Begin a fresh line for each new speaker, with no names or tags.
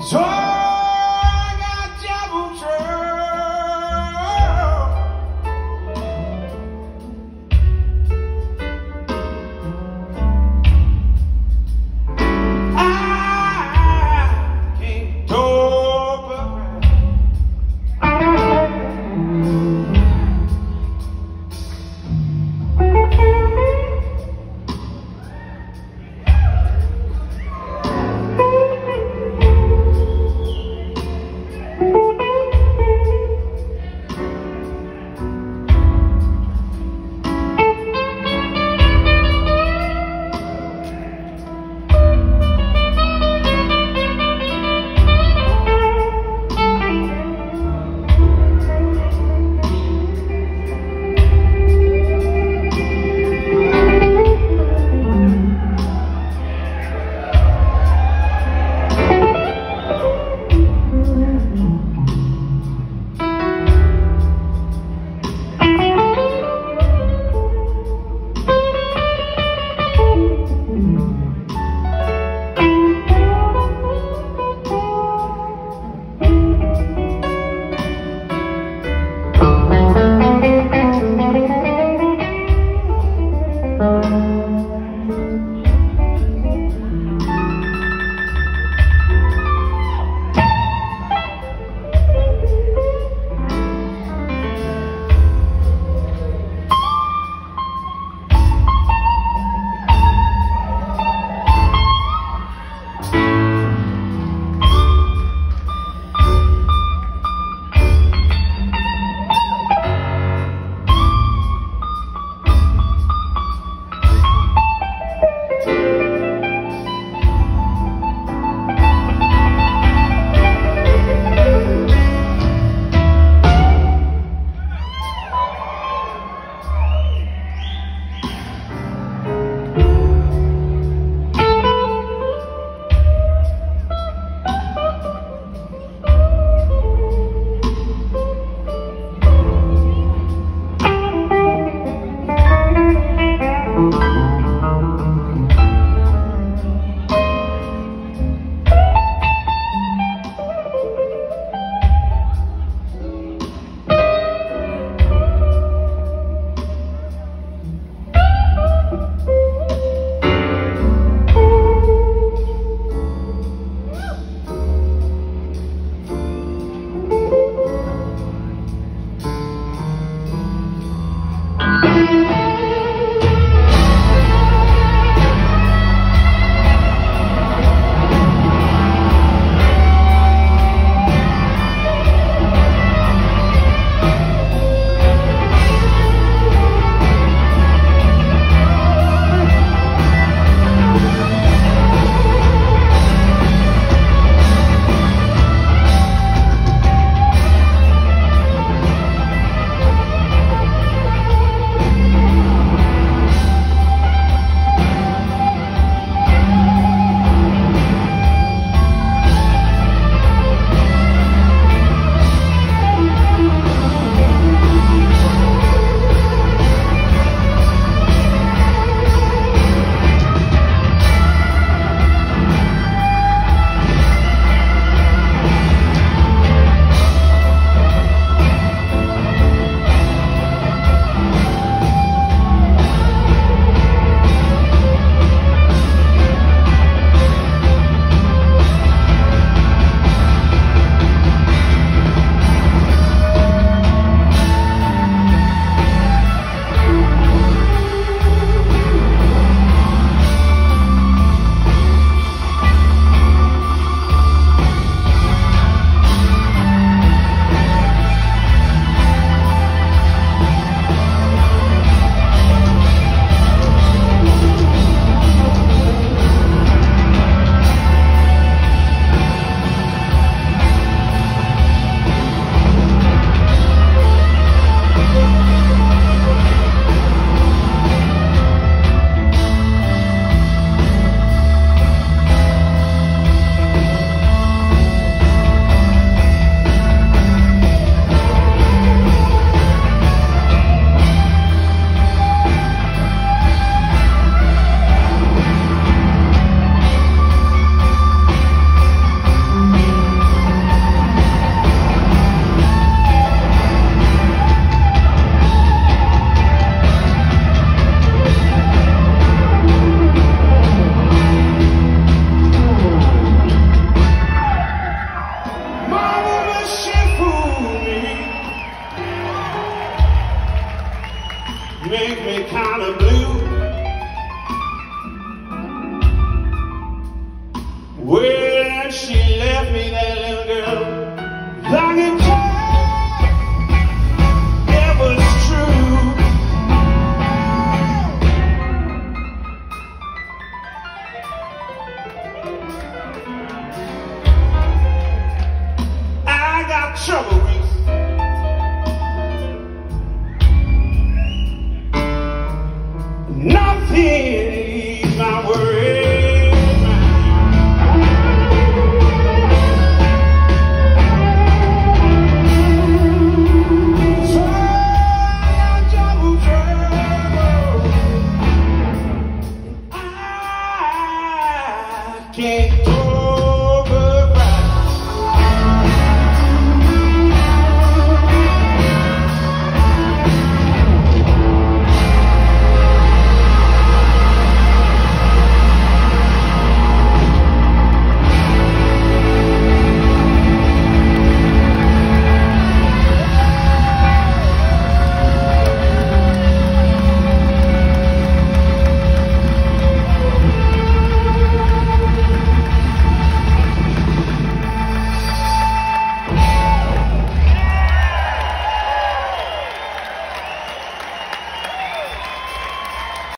Joy make me kind of blue. Well, she left me, that little girl, like a. It was true. I got trouble.